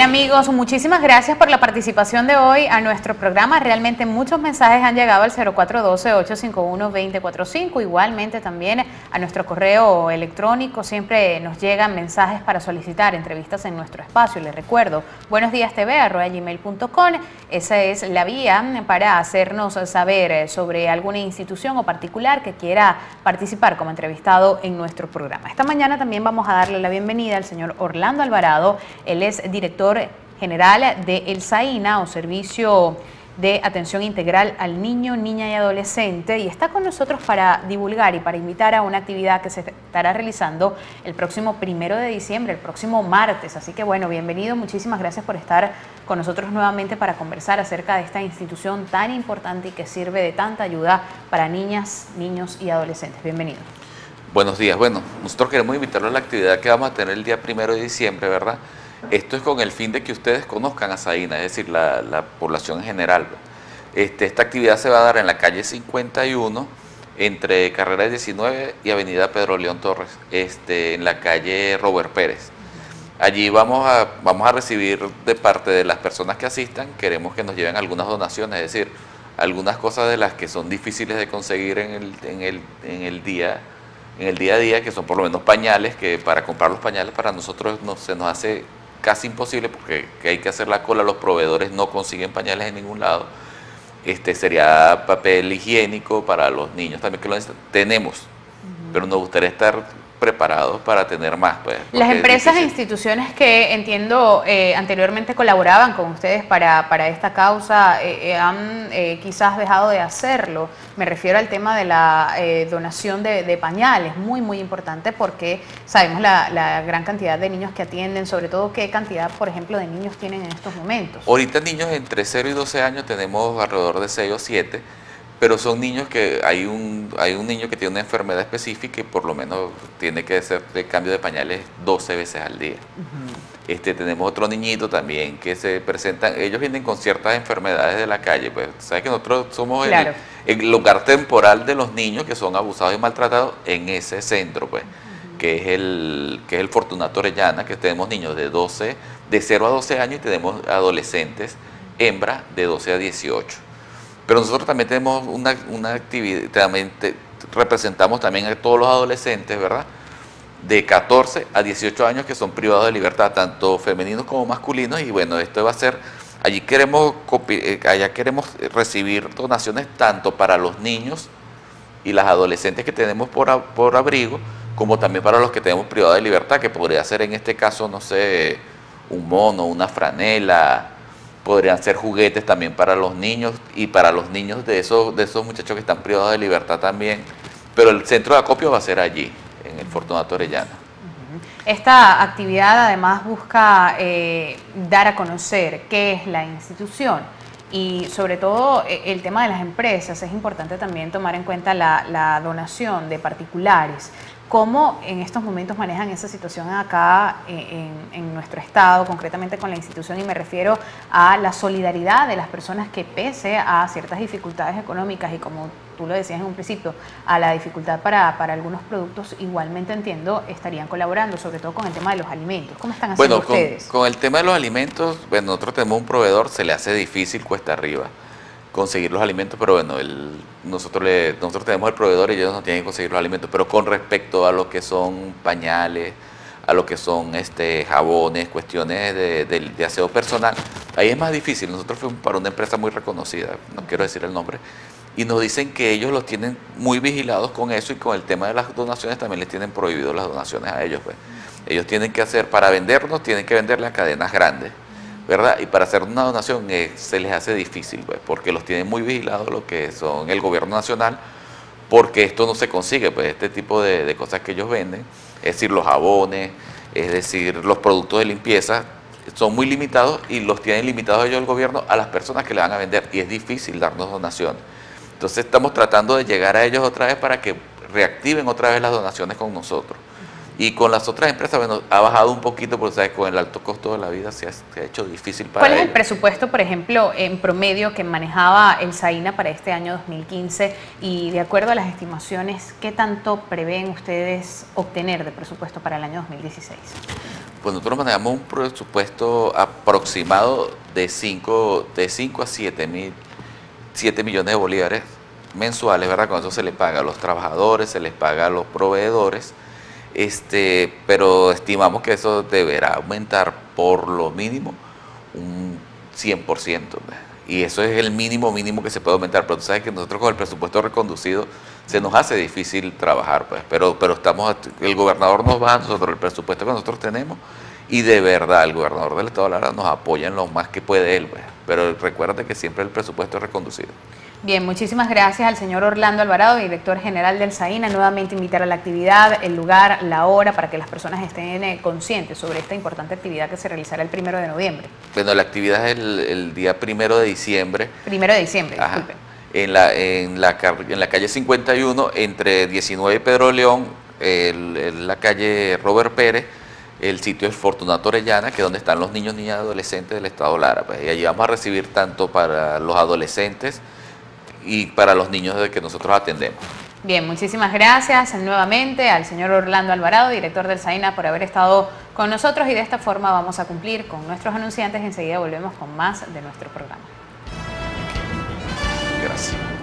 Bien amigos, muchísimas gracias por la participación de hoy a nuestro programa. Realmente muchos mensajes han llegado al 0412-851-2045. Igualmente también a nuestro correo electrónico siempre nos llegan mensajes para solicitar entrevistas en nuestro espacio. Les recuerdo, buenos días TV, gmail.com. Esa es la vía para hacernos saber sobre alguna institución o particular que quiera participar como entrevistado en nuestro programa. Esta mañana también vamos a darle la bienvenida al señor Orlando Alvarado. Él es director general de El SAINA o Servicio de Atención Integral al Niño, Niña y Adolescente y está con nosotros para divulgar y para invitar a una actividad que se estará realizando el próximo primero de diciembre, el próximo martes. Así que bueno, bienvenido, muchísimas gracias por estar con nosotros nuevamente para conversar acerca de esta institución tan importante y que sirve de tanta ayuda para niñas, niños y adolescentes. Bienvenido. Buenos días. Bueno, nosotros queremos invitarlo a la actividad que vamos a tener el día primero de diciembre, ¿verdad? Esto es con el fin de que ustedes conozcan a Saína, es decir, la, población en general. Este, esta actividad se va a dar en la calle 51, entre Carrera 19 y Avenida Pedro León Torres, este, en la calle Robert Pérez. Allí vamos a, vamos a recibir de parte de las personas que asistan, queremos que nos lleven algunas donaciones, es decir, algunas cosas de las que son difíciles de conseguir en el, en el, en el día en el día a día, que son por lo menos pañales, que para comprar los pañales para nosotros no, se nos hace casi imposible porque hay que hacer la cola, los proveedores no consiguen pañales en ningún lado. Este sería papel higiénico para los niños también que lo necesitan. Tenemos, pero nos gustaría estar preparados para tener más. Pues, Las empresas e instituciones que entiendo eh, anteriormente colaboraban con ustedes para, para esta causa eh, eh, han quizás dejado de hacerlo. Me refiero al tema de la donación de, pañales, muy, muy importante porque sabemos la, la, gran cantidad de niños que atienden, sobre todo qué cantidad, por ejemplo, de niños tienen en estos momentos. Ahorita niños entre 0 y 12 años tenemos alrededor de 6 o 7 pero son niños que hay un, hay un niño que tiene una enfermedad específica y por lo menos tiene que hacer el cambio de pañales 12 veces al día. este, tenemos otro niñito también que se presentan, ellos vienen con ciertas enfermedades de la calle, pues sabes que nosotros somos el, lugar temporal de los niños que son abusados y maltratados en ese centro, pues, que es el que es el Fortunato Orellana, que tenemos niños de 12, de 0 a 12 años y tenemos adolescentes, hembras de 12 a 18. Pero nosotros también tenemos una, una actividad, también representamos también a todos los adolescentes, ¿verdad? De 14 a 18 años que son privados de libertad, tanto femeninos como masculinos, y bueno, esto va a ser, allí queremos, eh, allá queremos recibir donaciones tanto para los niños y las adolescentes que tenemos por, por abrigo, como también para los que tenemos privados de libertad, que podría ser en este caso, no sé, un mono, una franela, podrían ser juguetes también para los niños y para los niños de esos, de esos muchachos que están privados de libertad también. Pero el centro de acopio va a ser allí, en el Fortunato Orellana. Esta actividad además busca eh, dar a conocer qué es la institución y sobre todo eh, el tema de las empresas. Es importante también tomar en cuenta la, la donación de particulares. ¿Cómo en estos momentos manejan esa situación acá eh, en, nuestro estado, concretamente con la institución? Y me refiero a la solidaridad de las personas que pese a ciertas dificultades económicas y como tú lo decías en un principio, a la dificultad para, algunos productos, igualmente entiendo, estarían colaborando, sobre todo con el tema de los alimentos. ¿Cómo están haciendo ustedes? Con, con el tema de los alimentos, bueno, nosotros tenemos un proveedor, se le hace difícil cuesta arriba conseguir los alimentos, pero bueno, el, nosotros, le, nosotros tenemos el proveedor y ellos no tienen que conseguir los alimentos, pero con respecto a lo que son pañales, a lo que son este, jabones, cuestiones de, de, aseo personal, ahí es más difícil. Nosotros fuimos para una empresa muy reconocida, no quiero decir el nombre, y nos dicen que ellos los tienen muy vigilados con eso y con el tema de las donaciones también les tienen prohibido las donaciones a ellos. Pues. Ellos tienen que hacer, para vendernos, tienen que venderle a cadenas grandes ¿verdad? Y para hacer una donación eh, se les hace difícil, pues, porque los tienen muy vigilados lo que son el gobierno nacional, porque esto no se consigue, pues este tipo de, cosas que ellos venden, es decir, los jabones, es decir, los productos de limpieza, son muy limitados y los tienen limitados ellos el gobierno a las personas que le van a vender y es difícil darnos donaciones. Entonces estamos tratando de llegar a ellos otra vez para que reactiven otra vez las donaciones con nosotros. Y con las otras empresas, bueno, ha bajado un poquito porque ¿sabes? con el alto costo de la vida se ha, hecho difícil para ¿Cuál es el presupuesto, por ejemplo, en promedio que manejaba el SAINA para este año 2015? Y de acuerdo a las estimaciones, ¿qué tanto prevén ustedes obtener de presupuesto para el año 2016? Pues nosotros manejamos un presupuesto aproximado de 5 de 5 a 7 mil 7 millones de bolívares mensuales, ¿verdad? Con eso se les paga a los trabajadores, se les paga a los proveedores, este, pero estimamos que eso deberá aumentar por lo mínimo un 100%. ¿verdad? Y eso es el mínimo mínimo que se puede aumentar. Pero tú sabes que nosotros con el presupuesto reconducido se nos hace difícil trabajar, pues. Pero, pero estamos, el gobernador nos va a nosotros el presupuesto que nosotros tenemos y de verdad el gobernador del estado de Lara nos apoya en lo más que puede él, pues. Pero recuérdate que siempre el presupuesto es reconducido. Bien, muchísimas gracias al señor Orlando Alvarado, director general del SAINA. Nuevamente invitar a la actividad, el lugar, la hora, para que las personas estén eh, conscientes sobre esta importante actividad que se realizará el primero de noviembre. Bueno, la actividad es el, día primero de diciembre. Primero de diciembre, disculpen. En la, en, la, en la calle 51, entre 19 y Pedro León, el, la calle Robert Pérez, el sitio es Fortunato Orellana, que es donde están los niños, niñas y adolescentes del Estado Lara. Pues, y allí vamos a recibir tanto para los adolescentes, y para los niños de que nosotros atendemos. Bien, muchísimas gracias nuevamente al señor Orlando Alvarado, director del SAINA, por haber estado con nosotros y de esta forma vamos a cumplir con nuestros anunciantes. Enseguida volvemos con más de nuestro programa. Gracias.